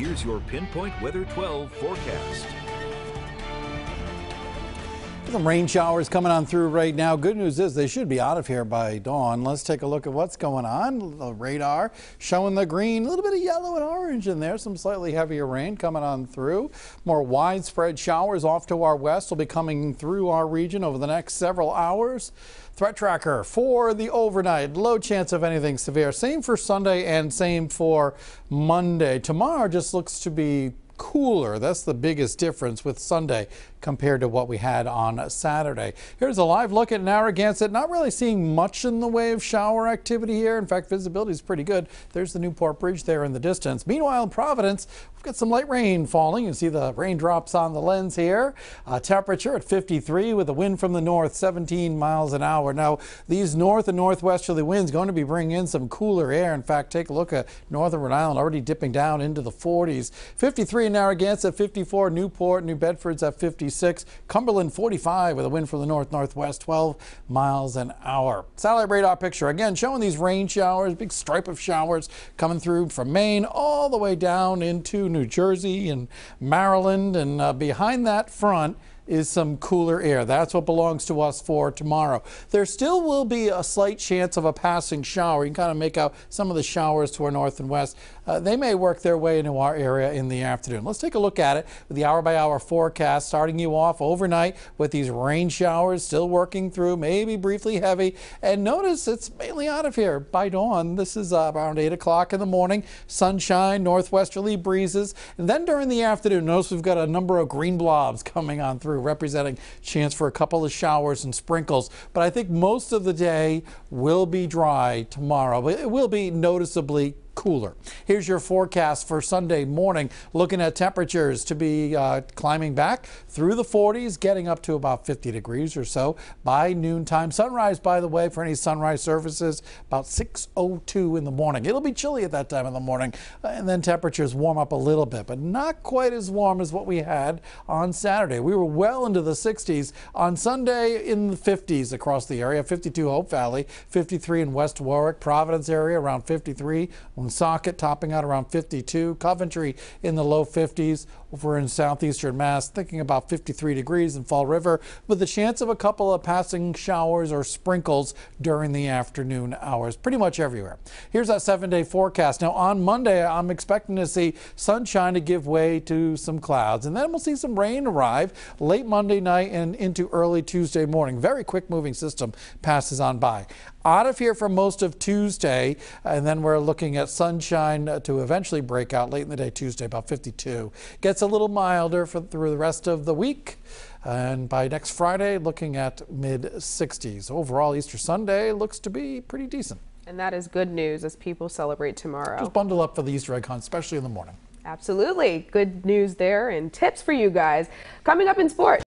Here's your Pinpoint Weather 12 forecast. Some rain showers coming on through right now. Good news is they should be out of here by dawn. Let's take a look at what's going on. The radar showing the green, a little bit of yellow and orange in there. Some slightly heavier rain coming on through. More widespread showers off to our west will be coming through our region over the next several hours. Threat tracker for the overnight. Low chance of anything severe. Same for Sunday and same for Monday. Tomorrow just looks to be cooler. That's the biggest difference with Sunday compared to what we had on Saturday. Here's a live look at Narragansett. Not really seeing much in the way of shower activity here. In fact, visibility is pretty good. There's the Newport Bridge there in the distance. Meanwhile, in Providence, we've got some light rain falling. You see the raindrops on the lens here. Uh, temperature at 53 with a wind from the north, 17 miles an hour. Now, these north and northwesterly winds going to be bringing in some cooler air. In fact, take a look at northern Rhode Island already dipping down into the 40s. 53 in Narragansett, 54 Newport, New Bedford's at 56, Cumberland 45 with a wind from the north northwest 12 miles an hour. Satellite radar picture again showing these rain showers, big stripe of showers coming through from Maine all the way down into New Jersey and Maryland and uh, behind that front is some cooler air. That's what belongs to us for tomorrow. There still will be a slight chance of a passing shower. You can kind of make out some of the showers to our north and west. Uh, they may work their way into our area in the afternoon. Let's take a look at it with the hour by hour forecast starting you off overnight with these rain showers still working through, maybe briefly heavy. And notice it's mainly out of here by dawn. This is uh, around 8 o'clock in the morning. Sunshine, northwesterly breezes. And then during the afternoon, notice we've got a number of green blobs coming on through representing chance for a couple of showers and sprinkles. But I think most of the day will be dry tomorrow. It will be noticeably cooler. Here's your forecast for Sunday morning. Looking at temperatures to be uh, climbing back through the 40s, getting up to about 50 degrees or so by noontime. Sunrise, by the way, for any sunrise services, about 6.02 in the morning. It'll be chilly at that time in the morning, and then temperatures warm up a little bit, but not quite as warm as what we had on Saturday. We were well into the 60s. On Sunday, in the 50s across the area, 52 Hope Valley, 53 in West Warwick, Providence area around 53. Woonsocket topping out around 52. Coventry in the low 50s. Over in southeastern Mass, thinking about 53 degrees in Fall River, with a chance of a couple of passing showers or sprinkles during the afternoon hours, pretty much everywhere. Here's that seven day forecast. Now, on Monday, I'm expecting to see sunshine to give way to some clouds, and then we'll see some rain arrive late Monday night and into early Tuesday morning. Very quick moving system passes on by. Out of here for most of Tuesday, and then we're looking at sunshine to eventually break out late in the day Tuesday, about 52. Gets a little milder for through the rest of the week. And by next Friday, looking at mid 60s. Overall, Easter Sunday looks to be pretty decent. And that is good news as people celebrate tomorrow. Just bundle up for the Easter egg hunt, especially in the morning. Absolutely. Good news there and tips for you guys. Coming up in sports.